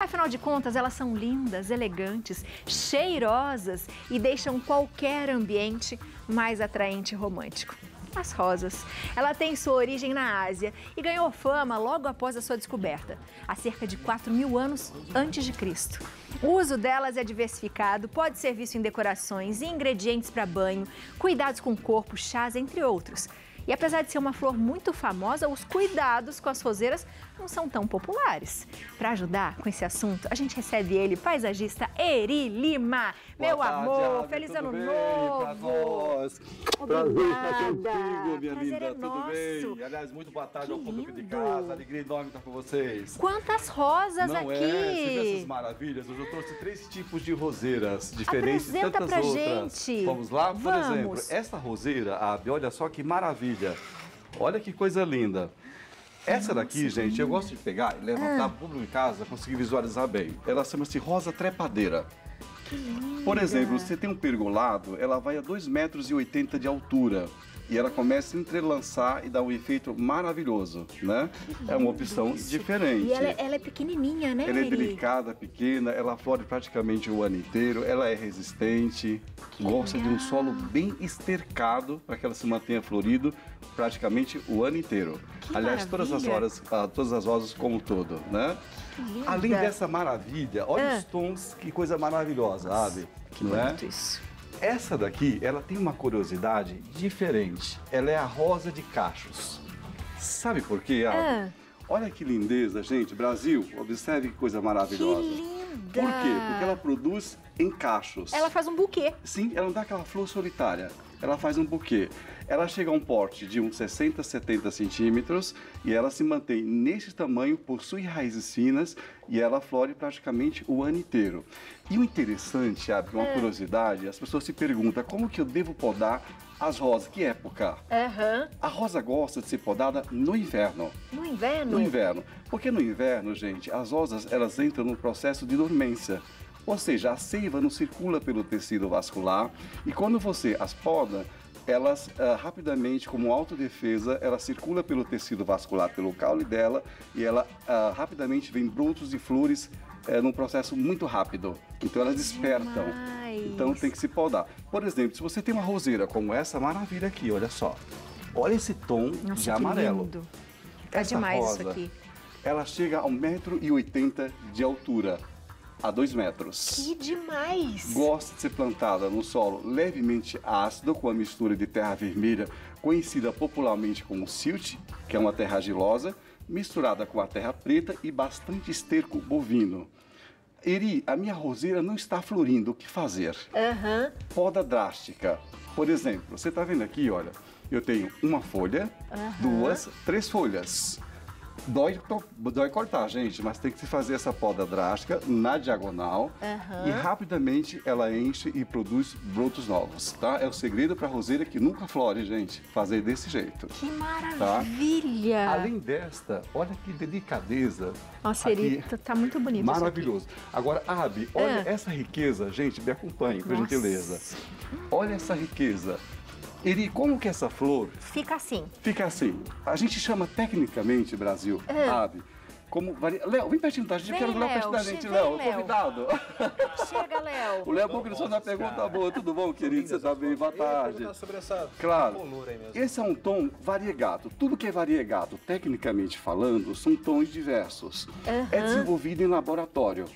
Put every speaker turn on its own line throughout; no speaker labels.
Afinal de contas, elas são lindas, elegantes, cheirosas e deixam qualquer ambiente mais atraente e romântico. As rosas. Ela tem sua origem na Ásia e ganhou fama logo após a sua descoberta, há cerca de 4 mil anos antes de Cristo. O uso delas é diversificado, pode ser visto em decorações, ingredientes para banho, cuidados com o corpo, chás, entre outros. E apesar de ser uma flor muito famosa, os cuidados com as roseiras não são tão populares. Para ajudar com esse assunto, a gente recebe ele, paisagista Eri Lima.
Boa
Meu
tarde,
amor,
Abby,
feliz ano
bem?
novo.
Prazer estar contigo, minha
Prazer
linda.
é
Tudo
nosso.
bem? Aliás, muito boa tarde
Que
ao público de casa. Alegria enorme estar com vocês.
Quantas rosas
Não
aqui!
é? Você vê essas maravilhas? Hoje eu trouxe três tipos de roseiras diferentes
Apresenta
tantas
pra
outras.
gente.
Vamos lá? Por
Vamos.
exemplo, essa roseira, Abby, olha só que maravilha. Olha que coisa linda. Essa daqui, gente, eu gosto de pegar e levantar
Ah.
público em casa, conseguir visualizar bem. Ela chama-se rosa trepadeira. Por exemplo, você tem um pergolado, ela vai a 2,80 metros e 80 de altura. E ela começa a entrelaçar e dá um efeito maravilhoso, né? É uma opção diferente.
E ela, é- ela é pequenininha, né,
Ela é delicada, pequena, ela flore praticamente o ano inteiro, ela é resistente, gosta de um solo bem estercado para que ela se mantenha florido praticamente o ano inteiro.
Que
Aliás, todas as
maravilha.
horas, ah, todas as rosas como um todo, né? Além dessa maravilha, olha
Ah.
os tons, que coisa maravilhosa, sabe?
Que
Não é?
isso.
Essa daqui, ela tem uma curiosidade diferente. Ela é a rosa de cachos. Sabe por quê, Abby?
Ah.
Olha que lindeza, gente. Brasil, observe que coisa
Que
maravilhosa.
linda!
Por quê? Porque ela produz em cachos.
Ela faz um buquê.
Sim, ela não dá aquela flor solitária. Ela faz um buquê. Ela chega a um porte de uns 60, 70 centímetros e ela se mantém nesse tamanho, possui raízes finas e ela flore praticamente o ano inteiro. E o interessante, sabe, uma curiosidade, as pessoas se perguntam como que eu devo podar as rosas, que época?
Aham.
A rosa gosta de ser podada no inverno.
No inverno?
No inverno. Porque no inverno, gente, as rosas elas entram no processo de dormência. Ou seja, a seiva não circula pelo tecido vascular e quando você as poda, elas ah, rapidamente, como autodefesa, ela circula pelo tecido vascular, pelo caule dela e ela ah, rapidamente vem brotos e flores eh, num processo muito rápido. Então elas despertam.
Demais.
Então tem que se podar. Por exemplo, se você tem uma roseira como essa maravilha aqui, olha só. Olha esse tom
Nossa,
de amarelo.
lindo. Tá
Essa
demais
rosa,
isso aqui.
Ela chega a 1,80m de altura, a 2 metros.
Que demais!
Gosta de ser plantada no solo levemente ácido, com a mistura de terra vermelha, conhecida popularmente como silt, que é uma terra argilosa, misturada com a terra preta e bastante esterco bovino. Eri, a minha roseira não está florindo, o que fazer?
Aham.
Poda drástica. Por exemplo, você está vendo aqui, olha, eu tenho uma folha, duas, três folhas. Dói, dói cortar, gente, mas tem que se fazer essa poda drástica na diagonal
Aham.
e rapidamente ela enche e produz brotos novos, tá? É o segredo para roseira que nunca flore, gente, fazer desse jeito.
Que maravilha!
Além desta, olha que delicadeza.
Nossa,
aqui.
Eri, tá- tá muito bonito.
Maravilhoso. Agora, Abi, olha
Ah.
essa riqueza, gente, me acompanhe, por
Nossa.
gentileza. Olha essa riqueza. Eri, como que essa flor
Fica assim.
fica assim? A gente chama tecnicamente, Brasil,
Ah.
Abi, como varia... Léo, vem pertinho da gente, eu quero Léo pertinho da
Léo,
gente, Léo,
Léo.
convidado.
Chega, Léo.
O Léo começou na pergunta boa, tudo bom, querido? Você tá bem? Boa tarde.
sobre essa
Claro.
colura aí mesmo.
Esse é um tom variegato. Tudo que é variegato, tecnicamente falando, são tons diversos. É desenvolvido em laboratório.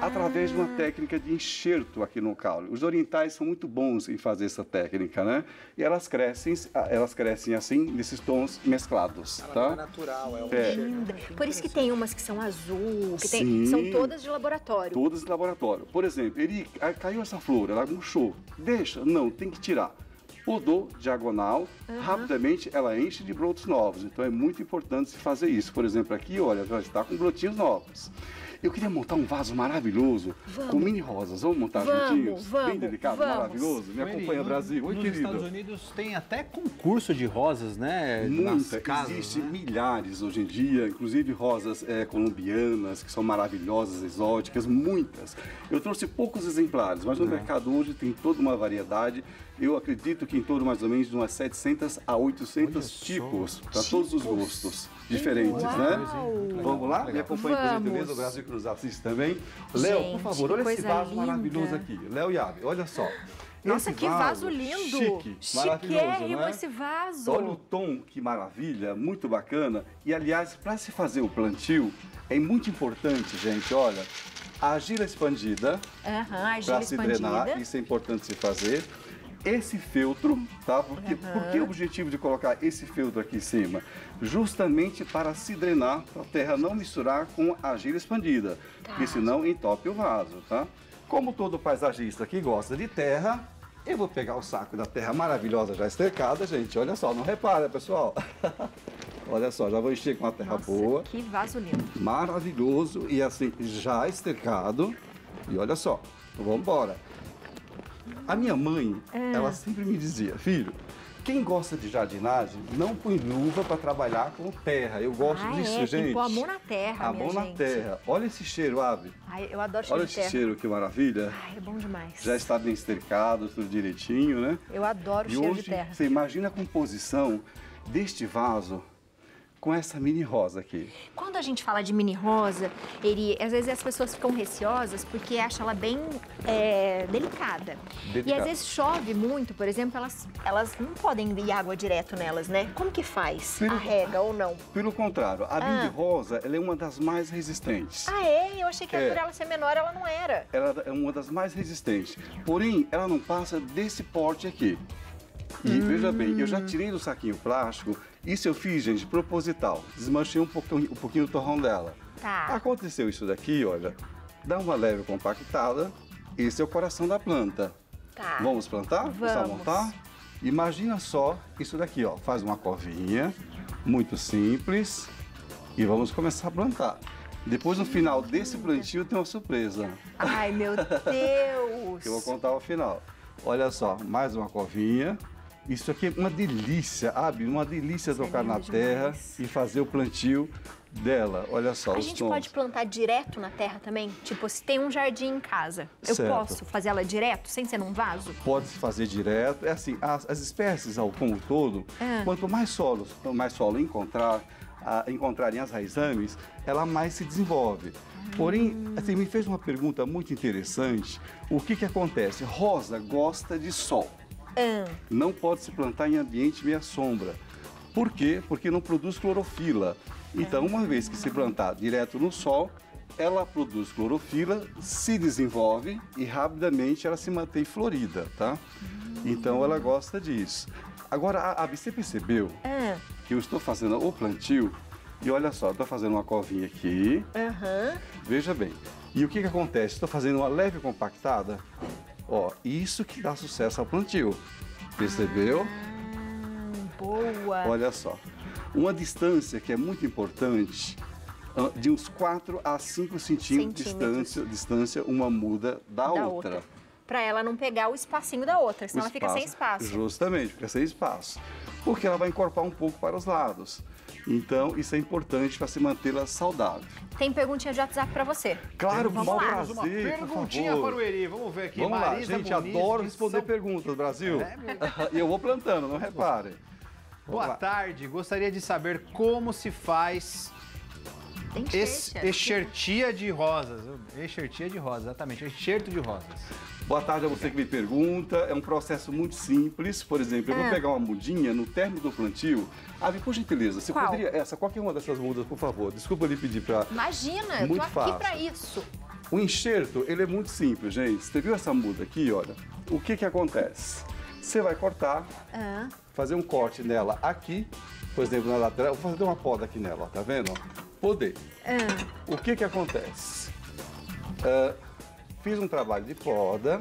Através de uma técnica de enxerto aqui no caule. Os orientais são muito bons em fazer essa técnica, né? E elas crescem, elas crescem assim, nesses tons mesclados,
Ela não é
tá?
natural, é um
É.
Por isso que tem umas que são azul, que tem,
Sim.
são todas de laboratório.
Todas de laboratório. Por exemplo, ele ah, caiu essa flor, ela murchou. Deixa? Não, tem que tirar. Podou diagonal, rapidamente ela enche de brotos novos. Então é muito importante se fazer isso. Por exemplo, aqui, olha, já está com brotinhos novos. Eu queria montar um vaso maravilhoso com mini rosas. Vamos montar
Vamos,
juntinhos?
vamos,
Bem delicado,
vamos.
maravilhoso. Me acompanha,
no-
Brasil. Oi,
nos
querido.
Estados Unidos tem até concurso de rosas, né? Nas
Muita,
casas,
existe
né?
milhares hoje em dia, inclusive rosas eh, colombianas, que são maravilhosas, exóticas, muitas. Eu trouxe poucos exemplares, mas no mercado hoje tem toda uma variedade. Eu acredito que em torno mais ou menos de umas 700 a 800
Olha só.
tipos, para todos os gostos. diferentes,
Uau.
né? Vamos lá? Me acompanhe por
Vamos.
gentileza, o Brasil que nos assiste também. Léo, por favor, olha esse vaso
linda.
maravilhoso aqui. Léo e Ave, olha só.
Nossa,
Esse
que vaso lindo!
Chique, maravilhoso,
Chiquérrimo
é?
esse vaso!
Olha o tom, que maravilha, muito bacana. E aliás, para se fazer o plantio, é muito importante, gente, olha, a argila expandida para se
expandida.
drenar, isso é importante se fazer. Esse feltro, tá? Porque, por que o objetivo de colocar esse feltro aqui em cima? Justamente para se drenar, para a terra não misturar com a argila expandida, porque senão entope o vaso, tá? Como todo paisagista que gosta de terra, eu vou pegar o saco da terra maravilhosa já estercada, gente. Olha só, não repara, pessoal. Olha só, já vou encher com a terra
Nossa,
boa
que vaso lindo.
maravilhoso e assim já estercado. E olha só, vamos embora. A minha mãe,
É.
ela sempre me dizia, filho, quem gosta de jardinagem não põe luva para trabalhar com terra. Eu gosto
Ah,
disso,
é, tem que
gente.
pôr a mão na terra,
A mão na
gente.
terra. Olha esse cheiro, Ave.
Ai, eu adoro cheiro
Olha
de
esse cheiro, que maravilha.
Ai, é bom demais.
Já está bem estercado, tudo direitinho, né?
Eu adoro
E
cheiro
hoje,
de terra.
você imagina a composição deste vaso com essa mini rosa aqui.
Quando a gente fala de mini rosa, Eri, às vezes as pessoas ficam receosas porque acham ela bem é, delicada. E
Delicada.
às vezes chove muito, por exemplo, elas, elas não podem ir água direto nelas, né? Como que faz?
Pelo-
Arrega ou não?
Pelo contrário, a
Ah.
mini rosa ela é uma das mais resistentes.
Ah, é? Eu achei que
É.
por ela ser menor, ela não era.
Ela é uma das mais resistentes. Porém, ela não passa desse porte aqui. E veja bem, eu já tirei do saquinho plástico. Isso eu fiz, gente, proposital. Desmanchei um pouquinho, um pouquinho o torrão dela.
Tá.
Aconteceu isso daqui, olha. Dá uma leve compactada. Esse é o coração da planta.
Tá.
Vamos plantar? Começar
Vamos.
montar? Imagina só isso daqui, ó. Faz uma covinha, muito simples. E vamos começar a plantar. Depois, no final desse plantio, tem uma surpresa.
Ai, meu Deus!
Eu vou contar ao final. Olha só, mais uma covinha. Isso aqui é uma delícia, Abi, uma delícia
Isso é
tocar na
lindo
terra
demais.
e fazer o plantio dela. Olha só
A gente
tons.
pode plantar direto na terra também? Tipo, se tem um jardim em casa, eu
Certo.
posso fazer ela direto, sem ser num vaso?
Pode se fazer direto. É assim, as, as espécies ao como todo,
Ah.
quanto mais solos, mais solo encontrar, ah, encontrarem as raizames, ela mais se desenvolve. Porém, assim, me fez uma pergunta muito interessante. O que que acontece? Rosa gosta de sol.
Ah,
não pode se plantar em ambiente meia sombra. Por quê? Porque não produz clorofila. Então, uma vez que se plantar direto no sol, ela produz clorofila, se desenvolve e rapidamente ela se mantém florida, tá? Então, ela gosta disso. Agora, a, a, você percebeu
ah,
que eu estou fazendo o plantio e olha só, estou fazendo uma covinha aqui,
aham.
Veja bem. E o que, que acontece? Estou fazendo uma leve compactada. Ó, isso que dá sucesso ao plantio. Percebeu?
Hum, boa.
Olha só. Uma distância que é muito importante, ah, de uns 4 a 5 centímetros distância, distância, uma muda da,
da
outra.
outra. Pra ela não pegar o espacinho da outra, senão
O
ela fica sem espaço.
Justamente, fica sem espaço. Porque ela vai encorpar um pouco para os lados. Então, isso é importante para se mantê-la saudável.
Tem perguntinha de WhatsApp pra você.
Claro,
Vamos
com
lá.
Temos uma
prazer, por
perguntinha
favor.
para o Eri. Vamos ver aqui.
Vamos lá,
Marisa
gente,
Muniz,
adoro
de
responder
São-
perguntas, Brasil.
É.
E eu vou plantando, não reparem.
Boa
lá.
tarde. Gostaria de saber como se faz
enxertia.
enxertia de rosas. Enxertia de rosas, exatamente. Enxerto de rosas.
Boa tarde a você que me pergunta. É um processo muito simples. Por exemplo, eu vou
Ah.
pegar uma mudinha no término do plantio. Ave, por gentileza, você
Qual?
poderia. Essa, qualquer uma dessas mudas, por favor. Desculpa lhe pedir para.
Imagina, eu
Muito
tô aqui
fácil.
pra isso.
O enxerto, ele é muito simples, gente. Você viu essa muda aqui, olha? O que que acontece? Você vai cortar,
Ah,
fazer um corte nela aqui, por exemplo, na lateral. Vou fazer uma poda aqui nela, ó, tá vendo? Poder.
ah.
O que que acontece? Ah, fiz um trabalho de poda.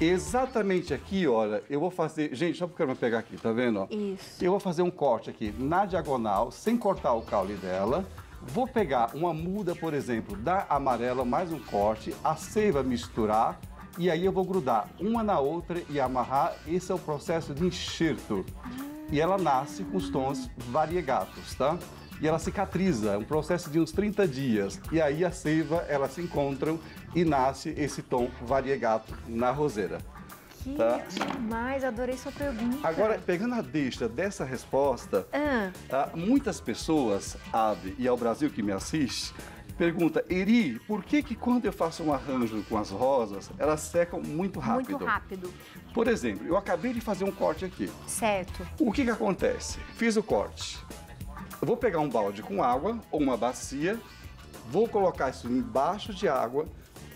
Exatamente aqui, olha, eu vou fazer... Gente, só porque eu quero pegar aqui, tá vendo? ó?
Isso.
Eu vou fazer um corte aqui na diagonal, sem cortar o caule dela. Vou pegar uma muda, por exemplo, da amarela, mais um corte, a seiva misturar e aí eu vou grudar uma na outra e amarrar. Esse é o processo de enxerto. E ela nasce com os tons variegatos, tá? E ela cicatriza, é um processo de uns 30 dias. E aí a seiva, elas se encontram e nasce esse tom variegato na roseira.
Que
Tá.
demais, adorei sua pergunta.
Agora, pegando a deixa dessa resposta,
Ah,
ah, muitas pessoas, Ave e ao Brasil que me assiste, pergunta, Eri, por que que quando eu faço um arranjo com as rosas, elas secam muito rápido?
muito rápido.
Por exemplo, eu acabei de fazer um corte aqui.
Certo.
O que que acontece? Fiz o corte. Eu vou pegar um balde com água ou uma bacia, vou colocar isso embaixo de água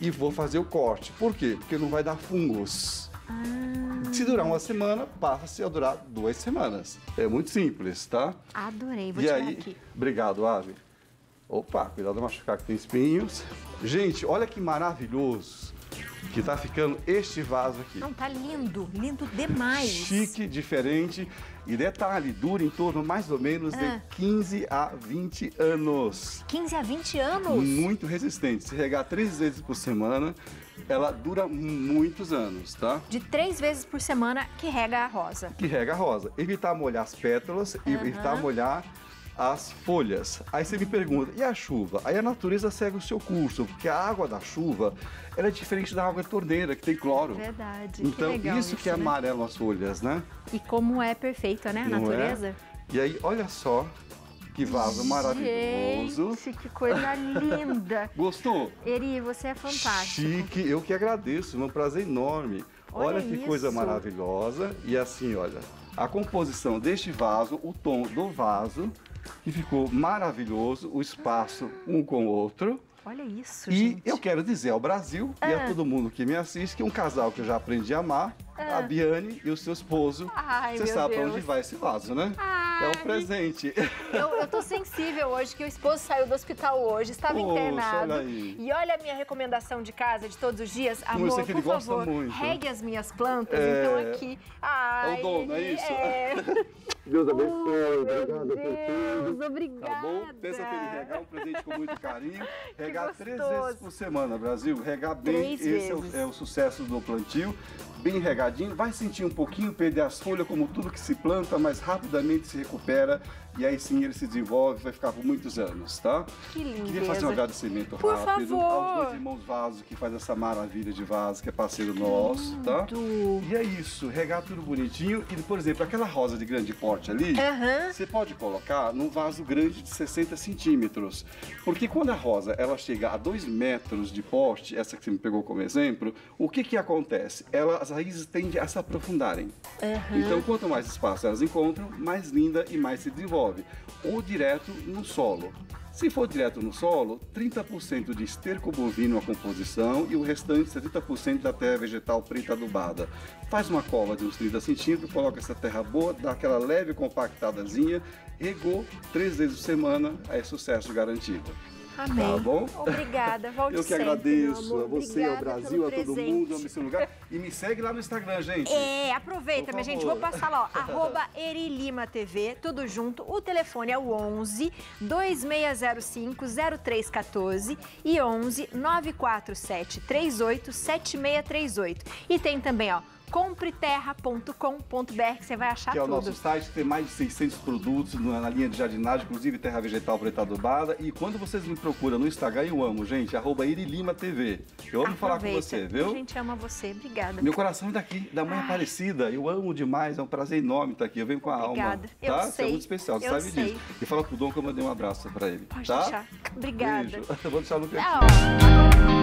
e vou fazer o corte. Por quê? Porque não vai dar fungos.
Ah,
Se durar uma semana, passa-se a durar duas semanas. É muito simples, tá?
adorei. Vou
e
tirar
aí,
aqui.
obrigado, Ave. Opa, cuidado de machucar que tem espinhos. Gente, olha que maravilhoso que tá ficando este vaso aqui.
Não, tá lindo. Lindo demais.
Chique, diferente. E detalhe, dura em torno mais ou menos
Ah.
de 15 a 20 anos.
15 a 20 anos.
Muito resistente. Se regar três vezes por semana, ela dura muitos anos, tá?
De três vezes por semana que rega a rosa.
Que rega rosa. Evitar molhar as pétalas e
Aham.
evitar molhar as folhas. Aí você me pergunta, e a chuva? Aí a natureza segue o seu curso, porque a água da chuva ela é diferente da água de torneira, que tem cloro.
Verdade.
Então,
que legal
isso que é
né?
amarelo as folhas, né?
E como é perfeita, né, a
Não é?
natureza?
E aí, olha só que vaso maravilhoso.
Gente, que coisa linda.
Gostou?
Eri, você é fantástico.
Chique, eu que agradeço, é um prazer enorme. Olha,
Olha
que coisa
isso.
maravilhosa. E assim, olha, a composição deste vaso, o tom do vaso, que ficou maravilhoso, o espaço um com o outro.
Olha isso,
E
gente.
eu quero dizer ao Brasil e a
Ah.
todo mundo que me assiste que é um casal que eu já aprendi a amar, a Biane e o seu esposo.
Ai,
Você sabe pra onde vai esse vaso, né? É
Ai.
um presente.
Eu, eu tô sensível hoje, que o esposo saiu do hospital hoje, estava
Poxa,
internado.
olha aí.
E olha a minha recomendação de casa de todos os dias. Amor,
que ele
por
gosta
favor,
muito.
regue as minhas plantas.
É.
Então aqui. Ai,
É o dono, é isso?
É.
Deus
Oh, meu Deus, obrigada.
Tá bom? Pensa que ele regar um presente com muito carinho. Regar três vezes por semana, Brasil. Regar bem,
Três
esse é o, é o sucesso do plantio. Bem regadinho, vai sentir um pouquinho, perder as folhas, como tudo que se planta, mas rapidamente se recupera e aí sim ele se desenvolve, vai ficar por muitos anos, tá?
Que lindeza.
Queria fazer um agradecimento
Por
rápido
favor.
aos dois irmãos Vaso, que faz essa maravilha de vaso, que é parceiro nosso, tá?
lindo.
E é isso, regar tudo bonitinho. E, por exemplo, aquela rosa de grande porte ali,
Aham.
você pode colocar num vaso grande de 60 centímetros. Porque quando a rosa ela chega a 2 metros de porte, essa que você me pegou como exemplo, o que que acontece? Ela, as raízes tendem a se aprofundarem. Então, quanto mais espaço elas encontram, mais linda e mais se desenvolve. Ou direto no solo. Se for direto no solo, 30% de esterco bovino a composição e o restante 70% da terra vegetal preta adubada. Faz uma cova de uns 30 centímetros, coloca essa terra boa, dá aquela leve compactadazinha, regou três vezes por semana, é sucesso garantido.
Amém.
Tá bom?
Obrigada, volte
Eu que
sempre,
agradeço a você, ao Brasil, a todo
presente.
mundo, ao seu lugar. E me segue lá no Instagram, gente.
É, aproveita, minha gente. Vou passar lá, ó. arroba Erilima TV, tudo junto. O telefone é o 11 2605 0314 e 11 947 38 7638. E tem também, ó, compreterra.com.br que você vai achar
que é o
tudo.
nosso site, tem mais de 600 produtos na linha de jardinagem, inclusive terra vegetal preta adubada. E quando vocês me procuram no Instagram, eu amo, gente, arroba Irilima TV. Eu amo falar com
Aproveita.
você,
A
viu?
gente ama você. Obrigada.
Meu coração é daqui, da mãe Aparecida. Eu amo demais, é um prazer enorme estar aqui. Eu venho com a
Obrigada.
alma.
Eu
tá? Você
sei.
é muito especial, você
Eu
sabe
sei.
disso. E fala pro Dom que eu mandei um abraço pra ele.
Pode
tá?
deixar. Obrigada.
Beijo. Eu vou deixar no cantinho.
Tá. Agora-